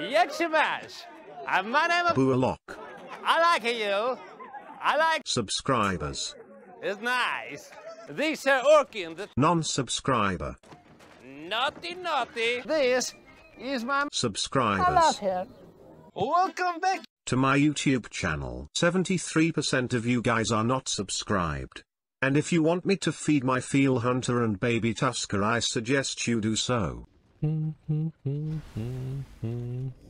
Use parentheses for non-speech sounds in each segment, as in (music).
Jak się masz? A my name is... BuaLock. I like you. I like... Subscribers. It's nice. These are working. The Non-subscriber. naughty, naughty. This is my... Subscribers. I love him. Welcome back. To my YouTube channel. 73% of you guys are not subscribed. And if you want me to feed my Felhunter and Baby Tusker I suggest you do so. Mm-hmm. mm-hmm. mm-hmm.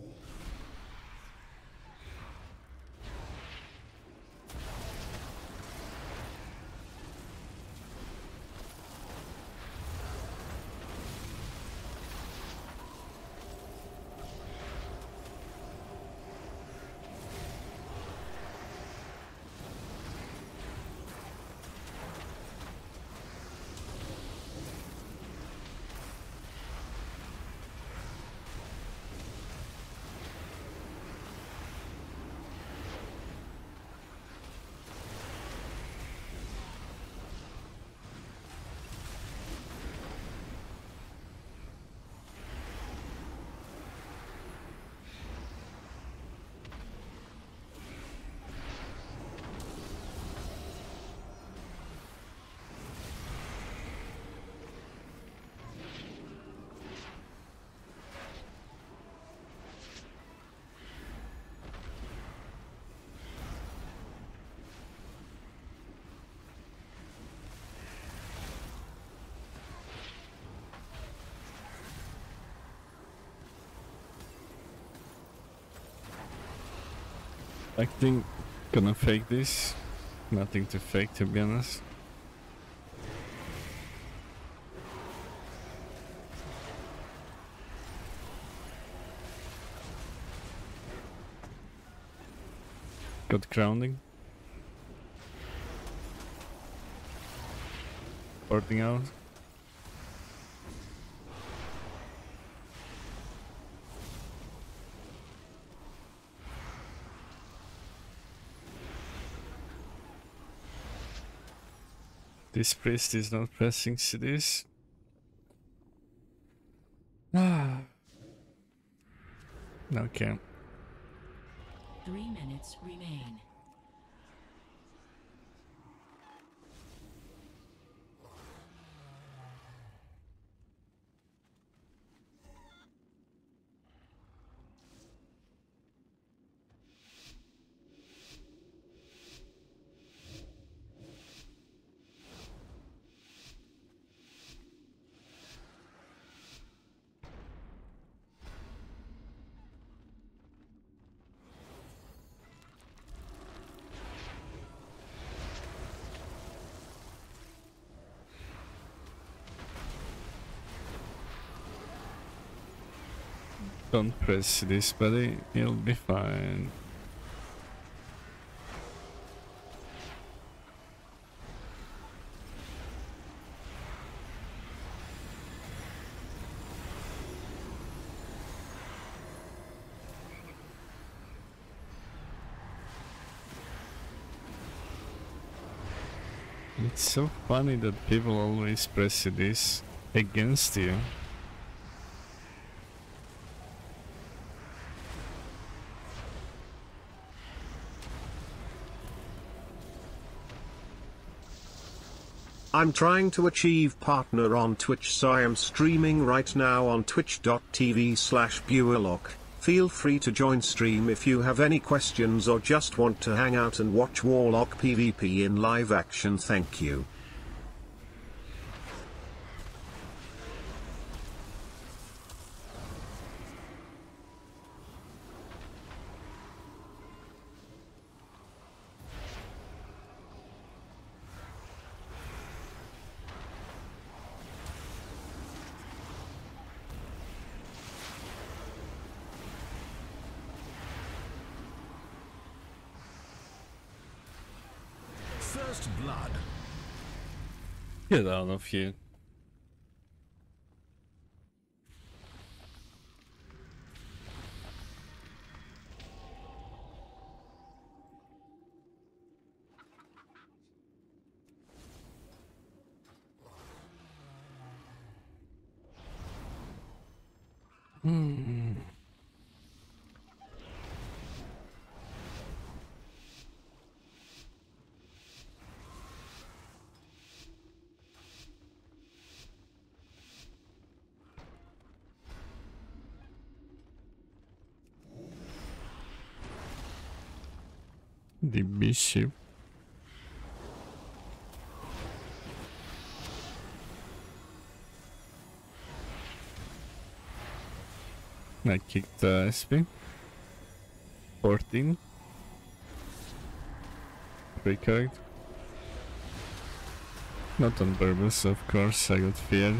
I think gonna fake this. Nothing to fake to be honest. Got grounding. Porting out. This priest is not pressing CDs. Ah. (sighs) Okay. Three minutes remain. Don't press this, buddy. You'll be fine. It's so funny that people always press this against you. I'm trying to achieve partner on Twitch so I am streaming right now on twitch.tv slash BuaLock. Feel free to join stream if you have any questions or just want to hang out and watch Warlock PvP in live action thank you. First blood. Get out of here. The bishop. I kicked the SP. 14. Recurred. Not on purpose, of course, I got feared.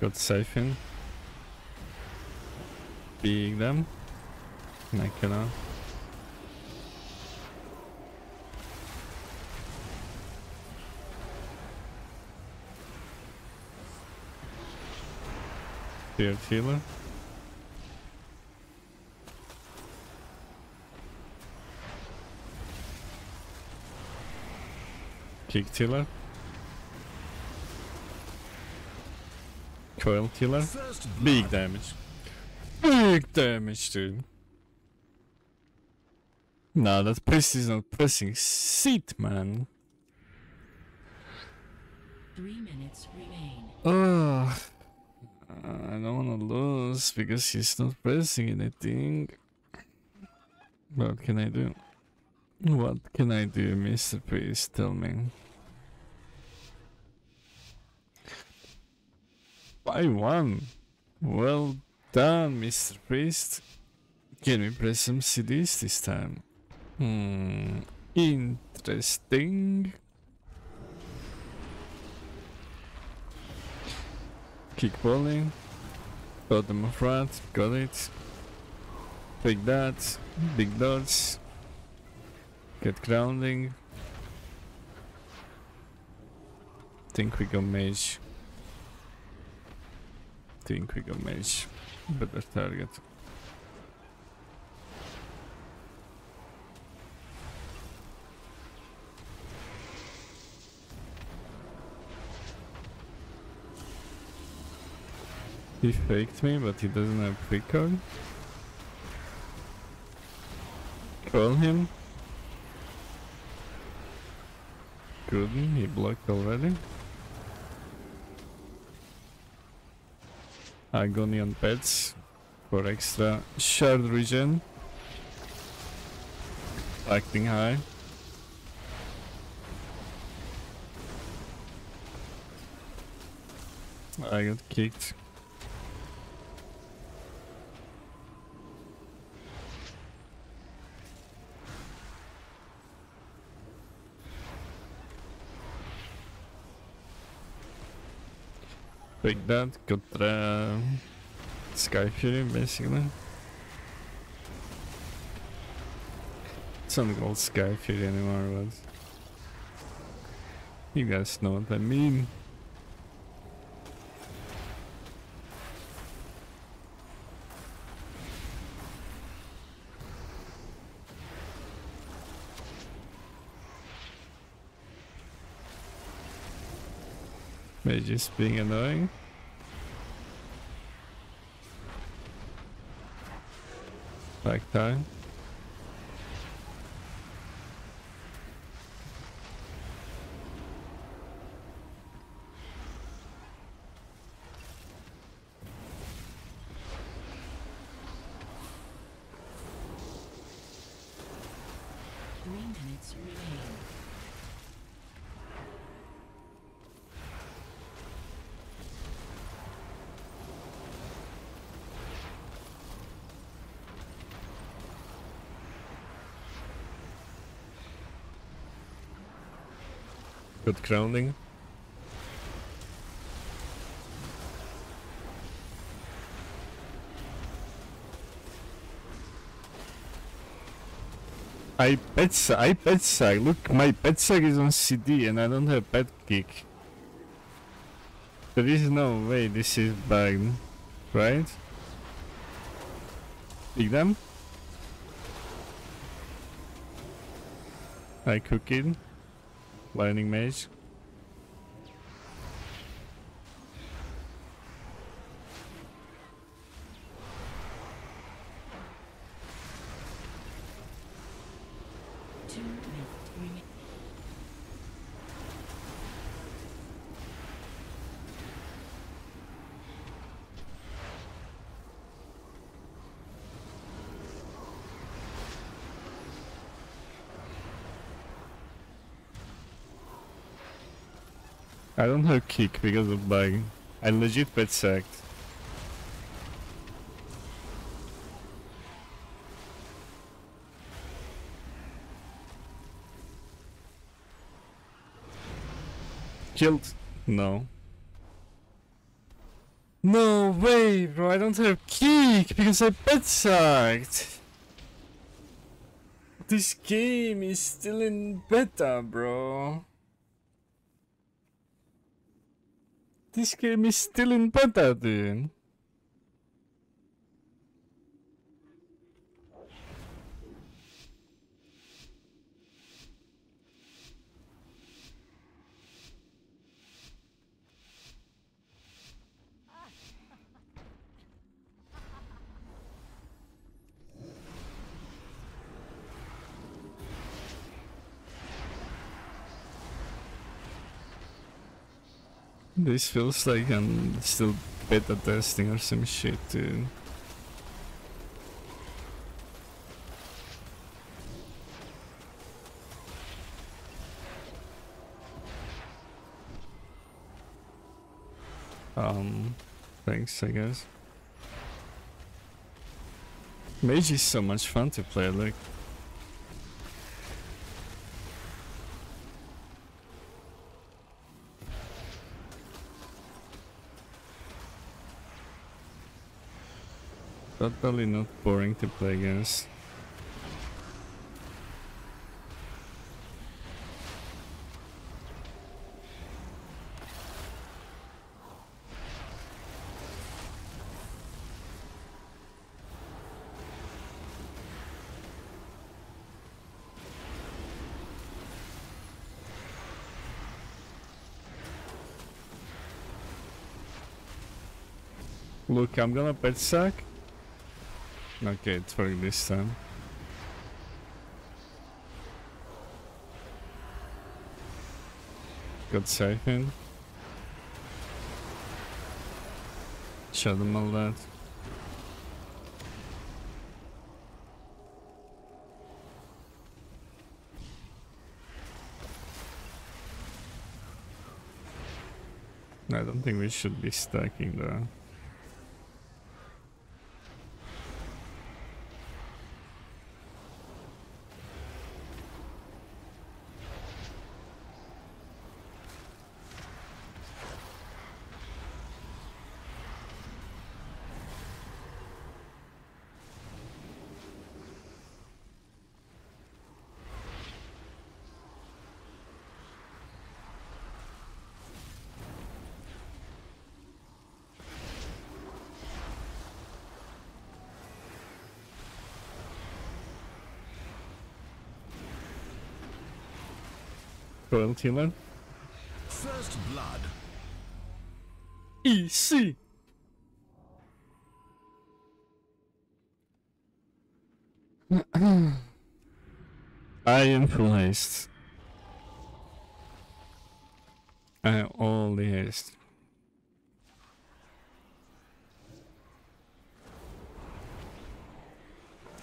Got Siphon. Being them. Nakana. Fear healer. Kick healer. Coil killer. Big damage. Big damage, dude. No, that priest is not pressing seat, man. Three minutes remain. Oh, I don't wanna lose because he's not pressing anything. What can I do? What can I do, Mr. Priest? Tell me. I won. Well done, Mr. Priest. Can we press some CDs this time? Hmm. Interesting. Kick bowling. Bottom of rat. Got it. Take that. Big dodge. Get grounding. Think we go mage think we can manage better target. He faked me, but he doesn't have card. Call him. Couldn't, he blocked already. Agonian pets for extra shard regen. Acting high. I got kicked. Big that, uh, Sky Fury basically. It's not called Sky Fury anymore, but you guys know what I mean. Maybe just being annoying. Back time. Good grounding. I bet I petsag, look my petsag is on CD and I don't have pet kick. There is no way this is bugged, right? Pick them. I cook it. Lightning mage. I don't have kick because of bug. I legit pet sacked. Killed. No. No way, bro. I don't have kick because I pet sacked. This game is still in beta, bro. This game is still in beta, dude. This feels like I'm still beta testing or some shit, dude. Um, thanks, I guess. Mage is so much fun to play, like. Totally not boring to play against. Look, I'm gonna pet sack. Okay, it's working this time. Got siphon. Show them all that. I don't think we should be stacking though. Royalty land. First blood. Easy. (clears throat) I am full haste. I am all the haste.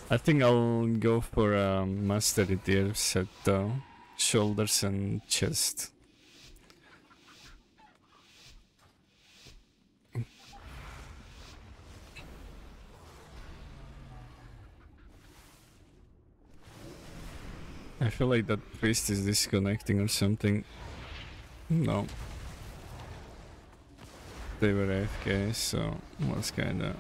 I think I'll go for a master tier set uh, though. Shoulders and chest. I feel like that priest is disconnecting or something. No. They were AFK, so was kinda.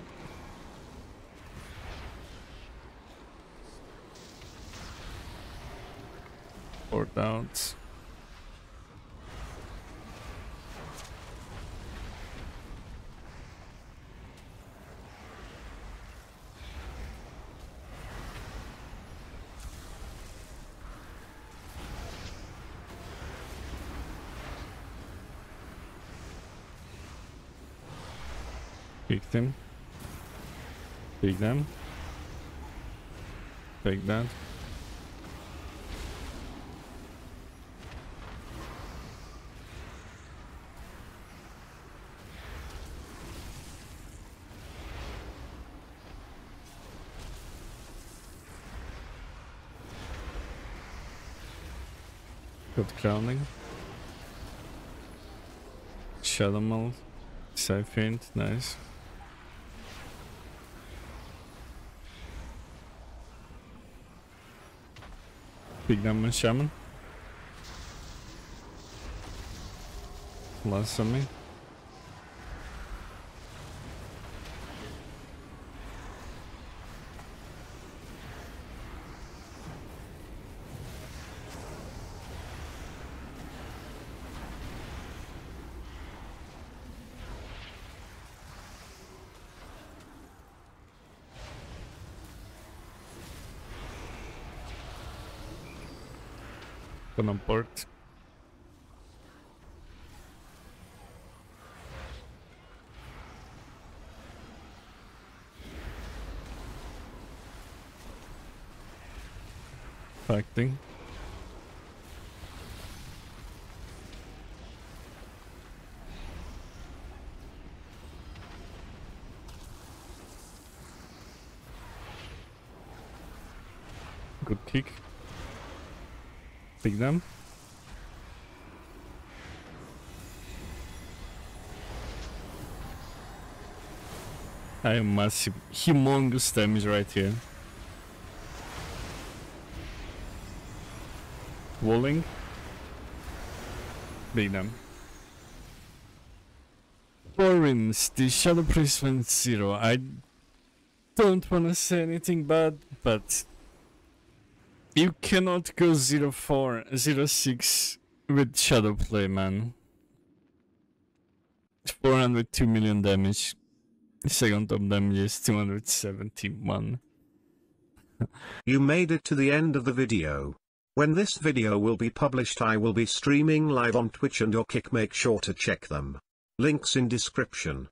Port out. Picked him. Pick them. Take that. Good crowning. Shadow. Siphint, nice. Big Diamond Shaman. Last on me. Gonna port. Acting. Good kick. Pick them. I am massive, humongous damage right here. Walling. Big them. Forins, the Shadow Priest went zero. I don't wanna say anything bad, but you cannot go 04, 06 with Shadow Play, man. 402 million damage. Second top damage is 271. (laughs) You made it to the end of the video. When this video will be published I will be streaming live on Twitch and your kick make sure to check them. Links in description.